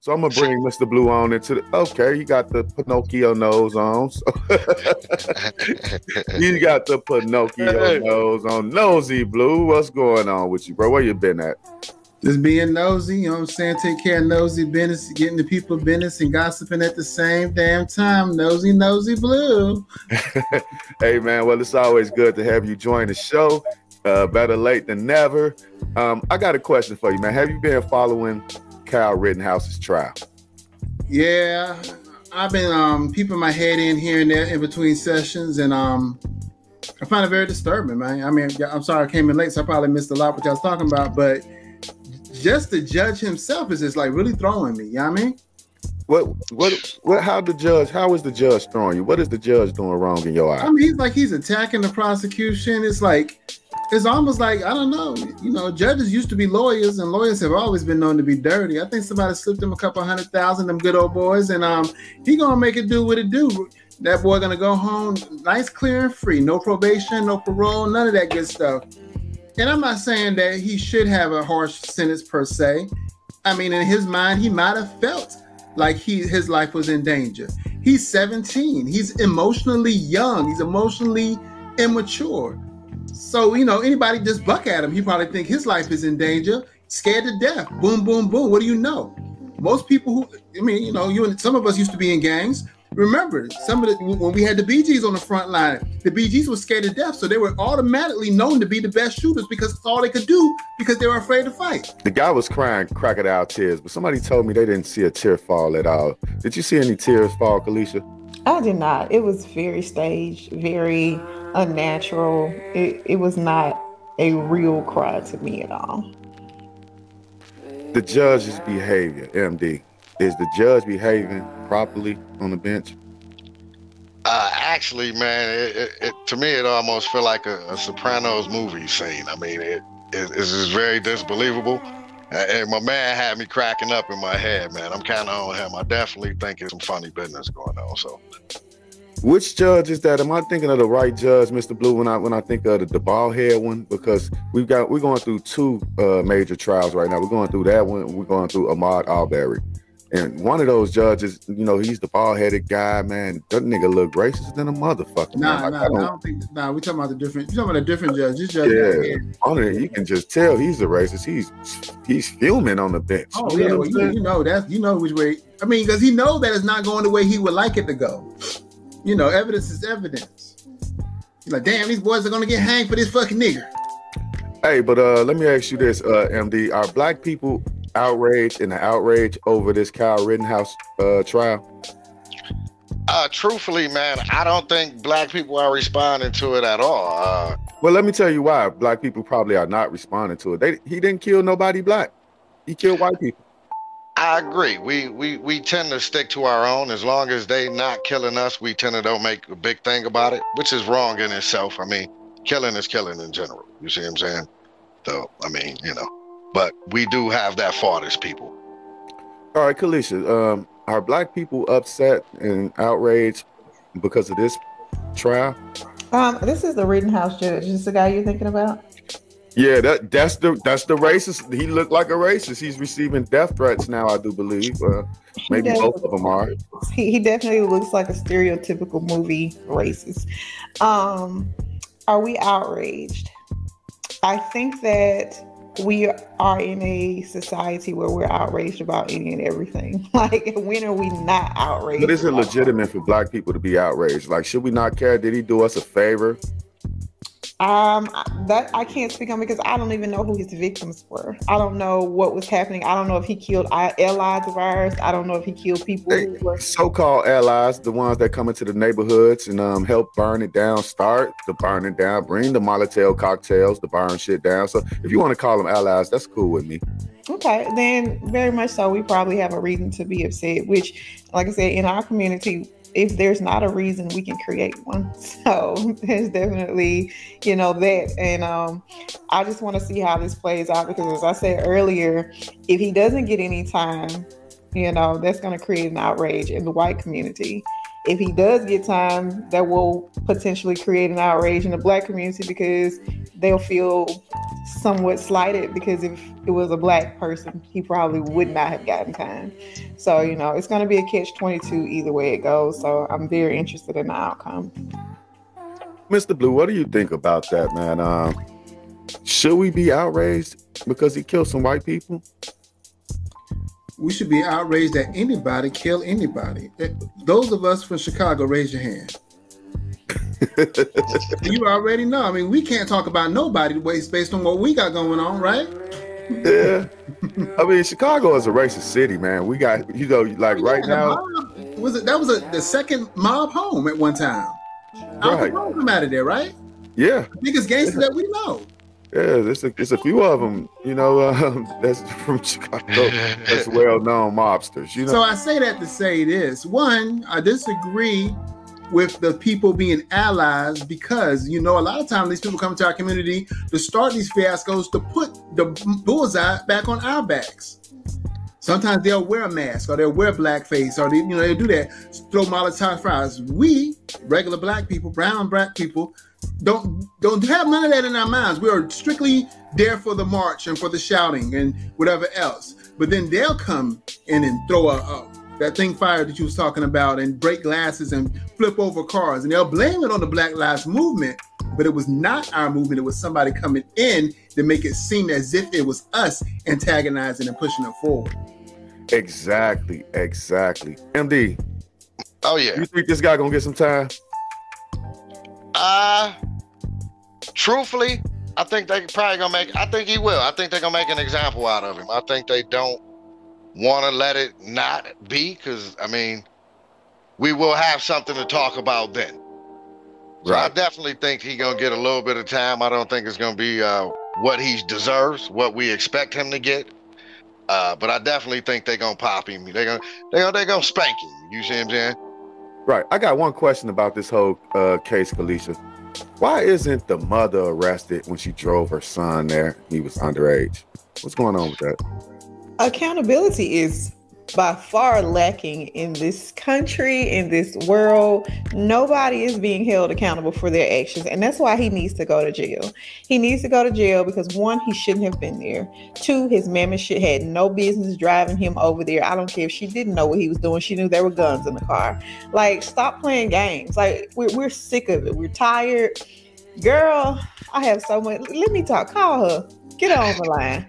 So I'm gonna bring Mr. Blue on into the okay. You got the Pinocchio nose on. So you got the Pinocchio nose on. Nosy Blue, what's going on with you, bro? Where you been at? Just being nosy, you know what I'm saying? Take care of nosy business, getting the people business and gossiping at the same damn time. Nosy, nosy blue. hey man, well, it's always good to have you join the show. Uh, better late than never. Um, I got a question for you, man. Have you been following Kyle Rittenhouse's trial? Yeah, I've been um peeping my head in here and there in between sessions, and um I find it very disturbing, man. I mean, I'm sorry I came in late, so I probably missed a lot what y'all was talking about, but just the judge himself is just like really throwing me. You know what I mean? What what what how the judge how is the judge throwing you? What is the judge doing wrong in your eyes? I mean he's like he's attacking the prosecution. It's like it's almost like I don't know. You know, judges used to be lawyers, and lawyers have always been known to be dirty. I think somebody slipped him a couple hundred thousand, them good old boys, and um, he gonna make it do what it do. That boy gonna go home nice, clear, and free. No probation, no parole, none of that good stuff. And I'm not saying that he should have a harsh sentence per se. I mean, in his mind, he might have felt like he his life was in danger. He's 17. He's emotionally young. He's emotionally immature. So, you know, anybody just buck at him, he probably think his life is in danger, scared to death. Boom, boom, boom. What do you know? Most people who, I mean, you know, you and some of us used to be in gangs. Remember, some of the when we had the BGs on the front line, the BGs were scared to death, so they were automatically known to be the best shooters because that's all they could do because they were afraid to fight. The guy was crying crocodile tears, but somebody told me they didn't see a tear fall at all. Did you see any tears fall, Kalisha? I did not. It was very staged, very unnatural. It, it was not a real cry to me at all. The judge's behavior, MD, is the judge behaving properly on the bench? Uh, actually, man, it, it, it, to me it almost felt like a, a Sopranos movie scene. I mean, it, it it's very disbelievable. And my man had me cracking up in my head, man. I'm kind of on him. I definitely think it's some funny business going on. So, which judge is that? Am I thinking of the right judge, Mr. Blue? When I when I think of the, the head one, because we've got we're going through two uh, major trials right now. We're going through that one. We're going through Ahmaud Arbery. And one of those judges, you know, he's the bald headed guy, man. That nigga look racist than a motherfucker. Nah, nah, I, don't, I don't think. Nah, we talking about the different. You talking about a different judge? This judge, yeah, on it, you can just tell he's a racist. He's he's fuming on the bench. Oh you yeah, well, you, you, know that's you know which way. I mean, because he knows that it's not going the way he would like it to go. You know, evidence is evidence. He's like, damn, these boys are gonna get hanged for this fucking nigga. Hey, but uh, let me ask you this, uh, MD: Are black people outrage and the outrage over this Kyle Rittenhouse uh, trial? Uh, truthfully, man, I don't think black people are responding to it at all. Uh, well, let me tell you why black people probably are not responding to it. They, he didn't kill nobody black. He killed white people. I agree. We we we tend to stick to our own. As long as they not killing us, we tend to don't make a big thing about it, which is wrong in itself. I mean, killing is killing in general. You see what I'm saying? So I mean, you know but we do have that fault as people. All right, Kalisha, um, are black people upset and outraged because of this trial? Um, this is the Rittenhouse judge. Is this the guy you're thinking about? Yeah, that that's the that's the racist. He looked like a racist. He's receiving death threats now, I do believe. Uh, maybe both of them are. He, he definitely looks like a stereotypical movie racist. Um, are we outraged? I think that we are in a society where we're outraged about any and everything. Like, when are we not outraged? But is it legitimate for black people to be outraged? Like, should we not care? Did he do us a favor? Um, that I can't speak on because I don't even know who his victims were. I don't know what was happening. I don't know if he killed allies of ours. I don't know if he killed people. Hey, so-called allies, the ones that come into the neighborhoods and um help burn it down, start the burning down, bring the Molotov cocktails to burn shit down. So if you want to call them allies, that's cool with me. Okay, then very much so. We probably have a reason to be upset. Which, like I said, in our community, if there's not a reason, we can create one. So there's definitely, you know, that. And um, I just want to see how this plays out because, as I said earlier, if he doesn't get any time, you know, that's going to create an outrage in the white community. If he does get time, that will potentially create an outrage in the black community because they'll feel somewhat slighted because if it was a black person, he probably would not have gotten time. So, you know, it's going to be a catch 22 either way it goes. So I'm very interested in the outcome. Mr. Blue, what do you think about that, man? Um, should we be outraged because he killed some white people? We should be outraged that anybody kill anybody. Those of us from Chicago, raise your hand. you already know. I mean, we can't talk about nobody based on what we got going on, right? Yeah. I mean, Chicago is a racist city, man. We got you know, like right now. Mob, was it that was a, the second mob home at one time? Right. Come out of there, right? Yeah. The biggest gangster that we know. Yeah, there's a, there's a few of them, you know, um, that's from Chicago, that's well-known mobsters, you know. So I say that to say this: one, I disagree with the people being allies because you know a lot of times these people come to our community to start these fiascos to put the bullseye back on our backs. Sometimes they'll wear a mask or they'll wear blackface or they, you know they'll do that, throw Molotov fries. We regular black people, brown black people, don't don't have none of that in our minds. We are strictly there for the march and for the shouting and whatever else. But then they'll come in and throw a, a that thing fire that you was talking about and break glasses and flip over cars. And they'll blame it on the black lives movement but it was not our movement. It was somebody coming in to make it seem as if it was us antagonizing and pushing it forward. Exactly exactly. Md oh yeah. you think this guy gonna get some time? Uh truthfully i think they probably gonna make i think he will. I think they're gonna make an example out of him. I think they don't want to let it not be because I mean, we will have something to talk about then. So right. I definitely think he's gonna get a little bit of time. I don't think it's gonna be uh, what he deserves, what we expect him to get. Uh, but I definitely think they're gonna pop him. They're gonna they're gonna they're gonna spank him. You see what I'm saying? Right. I got one question about this whole uh, case, Kalisha. Why isn't the mother arrested when she drove her son there? He was underage. What's going on with that? Accountability is by far lacking in this country, in this world. Nobody is being held accountable for their actions. And that's why he needs to go to jail. He needs to go to jail because one, he shouldn't have been there. Two, his mama should had no business driving him over there. I don't care if she didn't know what he was doing. She knew there were guns in the car. Like, stop playing games. Like, we're, we're sick of it. We're tired. Girl, I have so much. Let me talk. Call her. Get her on the line.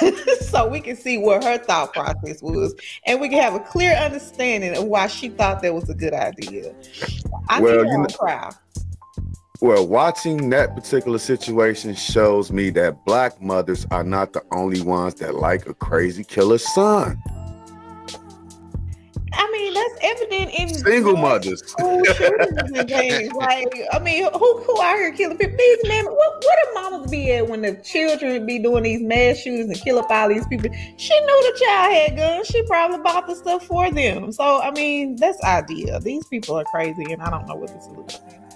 so we can see what her thought process was and we can have a clear understanding of why she thought that was a good idea. I well, you know, Well, watching that particular situation shows me that black mothers are not the only ones that like a crazy killer son. I mean, that's evident in single mothers. School and things. Like, I mean, who who out here killing people? These men, what what do mamas be at when the children be doing these mass shootings and kill up all these people? She knew the child had guns. She probably bought the stuff for them. So, I mean, that's idea. These people are crazy, and I don't know what the solution is.